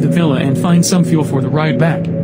The villa and find some fuel for the ride back.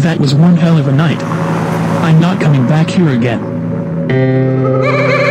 That was one hell of a night. I'm not coming back here again.